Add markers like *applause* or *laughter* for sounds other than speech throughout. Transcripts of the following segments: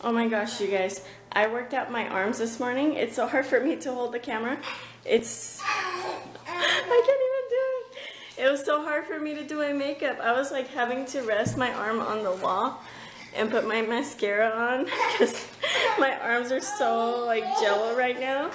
Oh my gosh, you guys. I worked out my arms this morning. It's so hard for me to hold the camera. It's... *laughs* I can't even do it. It was so hard for me to do my makeup. I was like having to rest my arm on the wall and put my mascara on *laughs* because my arms are so like jello right now.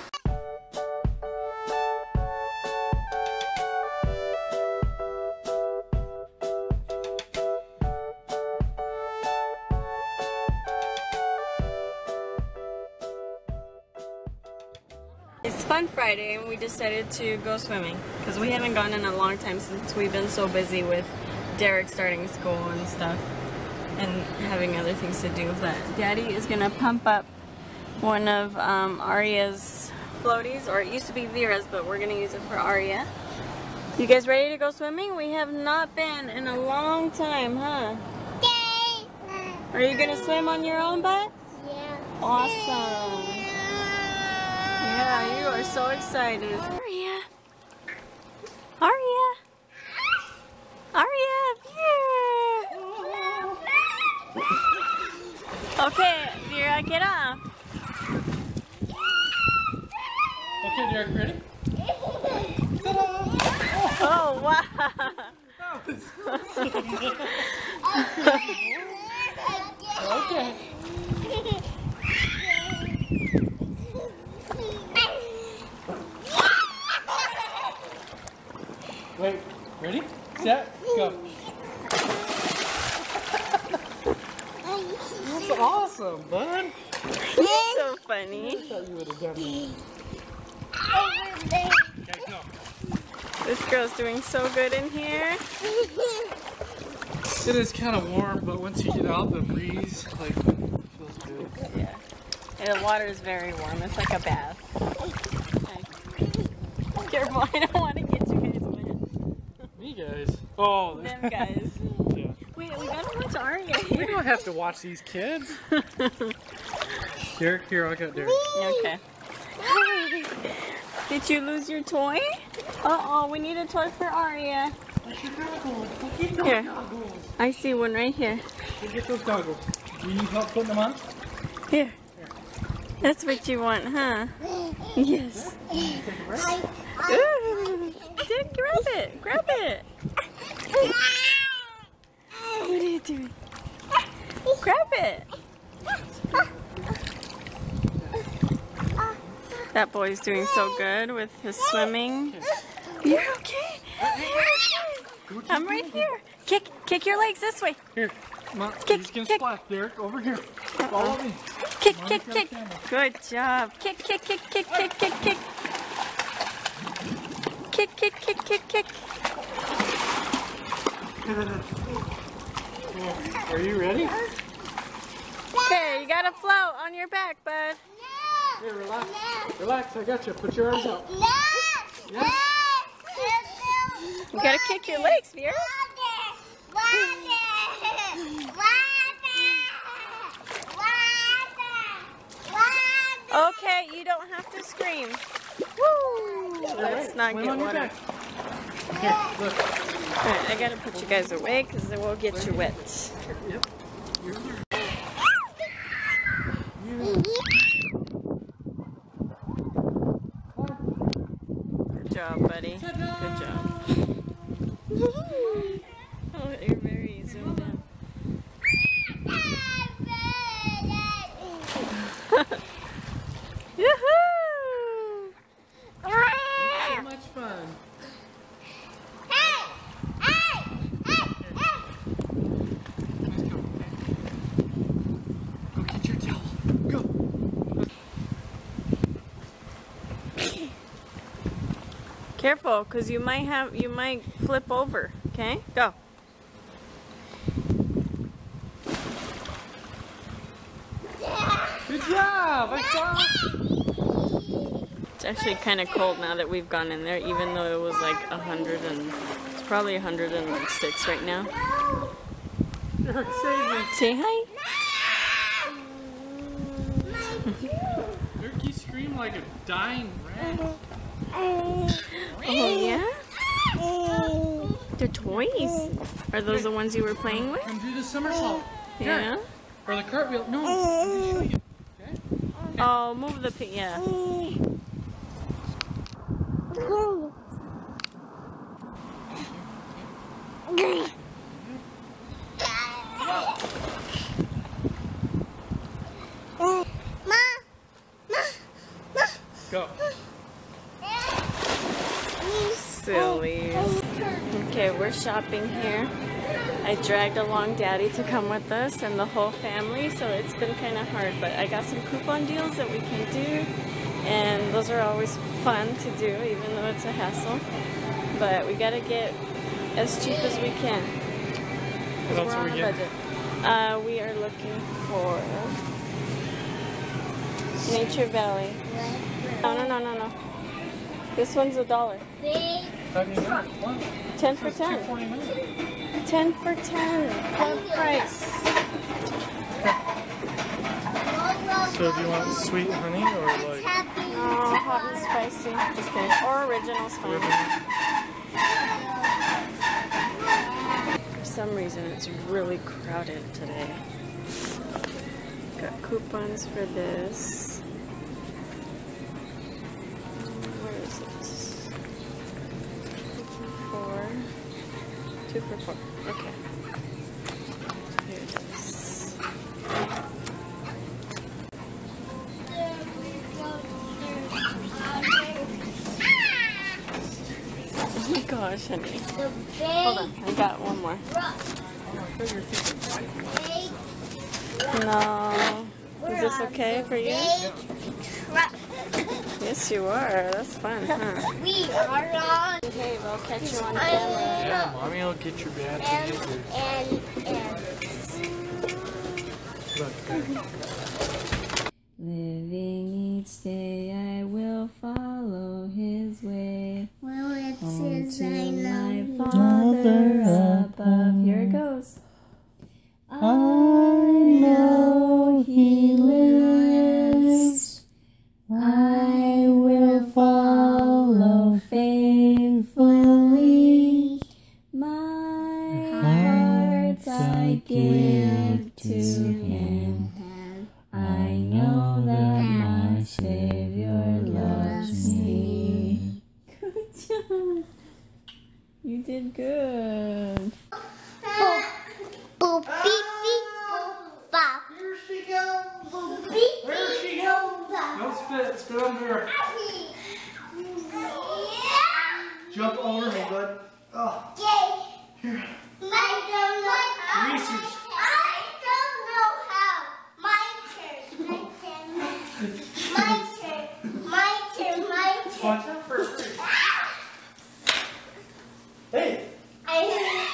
Fun Friday and we decided to go swimming because we haven't gone in a long time since we've been so busy with Derek starting school and stuff and having other things to do. But Daddy is gonna pump up one of um, Aria's floaties, or it used to be Vera's, but we're gonna use it for Aria. You guys ready to go swimming? We have not been in a long time, huh? Are you gonna swim on your own, bud? Yeah. Awesome. Yeah, you are so excited. Aria. Aria. Aria, here. Okay, Vera, get off. Okay, Derek, ready? Oh, wow. *laughs* *laughs* Okay. Wait, ready? Set, go. That's awesome, bud. He's so funny. I thought you would have done that. Okay, go. This girl's doing so good in here. It is kind of warm, but once you get out, the breeze like feels good. Yeah. And the water is very warm. It's like a bath. Okay. Careful, I don't want to get you guys wet. Me guys. Oh, Them guys. *laughs* yeah. Wait, we gotta watch Aria We don't have to watch these kids. *laughs* Derek, here, I'll get Derek. Okay. *laughs* Did you lose your toy? Uh-oh, we need a toy for Aria. Here. I see one right here. Get those goggles. Do you need help putting them on? Here. That's what you want, huh? Yes. Ooh. Dude, grab it. Grab it. What are you doing? Grab it. That boy's doing so good with his swimming. You're okay. You're okay. I'm right here. Kick, kick your legs this way. Here, come on. Kick, He's gonna kick. splash. Derek, over here. Follow me. Kick, Mommy kick, kick. Good job. Kick, kick, kick, kick, kick, kick, kick. Kick, kick, kick, kick, kick. Are you ready? Okay, you got a float on your back, bud. Here, relax. Relax, I got you. Put your arms out. Yes. You gotta kick your legs, Vera. Okay, you don't have to scream. Woo! Let's not Swim get on water. back. Here, look. Alright, I gotta put you guys away because it will get you wet. Yep. You're there. Good job, buddy. Good job. oh, you're very zoomed in. Yoo-hoo! So much fun. Let's go. Okay. Go get your towel. Go. Careful, because you might have you might flip over. Okay, go. Good job. I saw. It's actually kind of cold now that we've gone in there, even though it was like a hundred and it's probably a hundred and like six right now. Derek, save me. Say hi. You scream like a dying rat. *laughs* Oh yeah. They're toys. Are those the ones you were playing with? Come do the somersault. Yeah. Or the cartwheel. No. Oh, move the pink. Yeah. Go. Sillies. Okay, we're shopping here. I dragged along Daddy to come with us and the whole family, so it's been kind of hard. But I got some coupon deals that we can do, and those are always fun to do, even though it's a hassle. But we gotta get as cheap as we can. 'cause What else we're on we a getting? budget. Uh, we are looking for Nature Valley. No, no, no, no, no. This one's a dollar. How do you know? What? Ten for ten. Ten for ten. Full price. So do you want sweet honey or like Oh, hot and spicy. Just kidding. Or original's fine. For some reason, it's really crowded today. Got coupons for this. Two for four. Okay. Here it is. Oh my gosh, honey. Hold on, I got one more. No. Is this okay for you? Yes, you are. That's fun, huh? *laughs* We are on Okay, we'll catch you on camera. Yeah, mommy will get your bad and behavior. and and Look, Living each day, I will follow his way. well it Home says to I my know Father give to him. I know that my Savior loves me. Good job. You did good. boop beep beep boop bop. Here she goes. Boop beep There beep she boop bop. Don't spit, spit under her. Jump over me, bud. Oh, Yay. I don't know how. Reese's. I don't know how. My turn. My turn. My turn. My turn. watch out for her. Hey, I.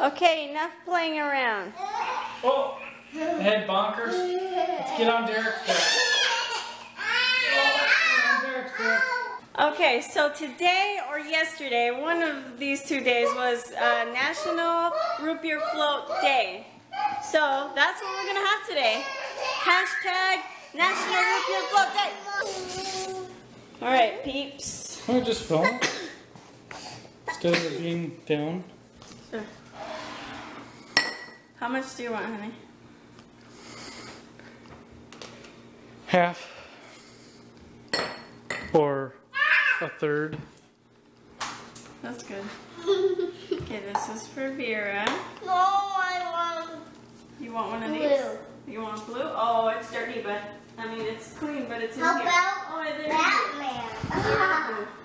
Okay, enough playing around. oh, head bonkers. Let's get on Derek's back. Oh, Derek's back. Okay, so today or yesterday, one of these two days was uh, National Root Beer Float Day. So that's what we're gonna have today. Hashtag National Root Beer Float Day. All right, peeps. Can I just film it? Instead of it being down. Sure. How much do you want, honey? Half. Or a third. That's good. Okay, this is for Vera. No, I want You want one of Blue. these? You want blue? Oh, it's dirty, but I mean it's clean, but it's in How here. about oh, Batman. *laughs*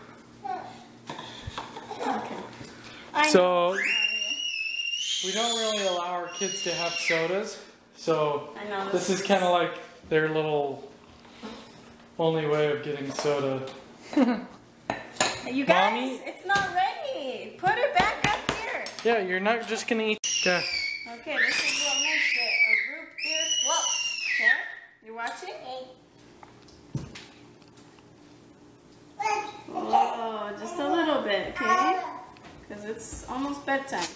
Okay. I know. So, we don't really allow our kids to have sodas. So, I this is kind of like their little only way of getting soda. You guys, Mommy? it's not ready. Put it back up here. Yeah, you're not just gonna eat. Okay. Okay, this is what makes it a root beer float. Okay, you watching? Oh, just a little bit, okay? Because it's almost bedtime.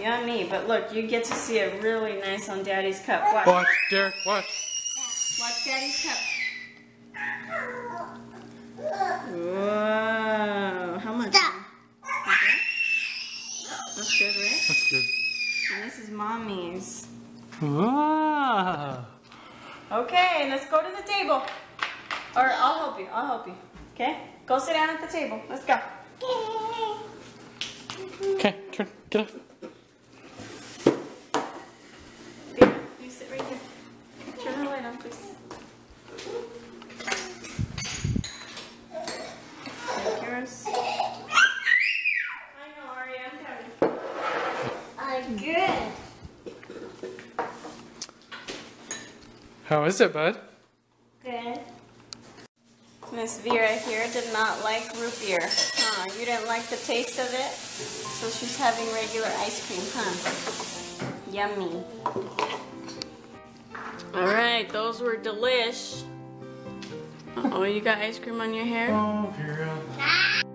Yummy, but look, you get to see it really nice on Daddy's cup. Watch. Watch, Derek, watch. Watch Daddy's cup. Whoa. How much? Stop. Okay. That's good, right? That's good. And this is mommy's. Wow. Okay, let's go to the table. Or I'll help you. I'll help you. Okay? Go sit down at the table. Let's go. Okay, turn, get up. Here, you sit right here. Turn the light on, please. Thank you, Rose. I know, Ari, I'm coming. I'm good. How is it, bud? Good. Miss Vera here did not like root beer. Huh, you didn't like the taste of it? So she's having regular ice cream, huh? Yummy. Alright, those were delish. Uh oh you got ice cream on your hair? Oh, Vera.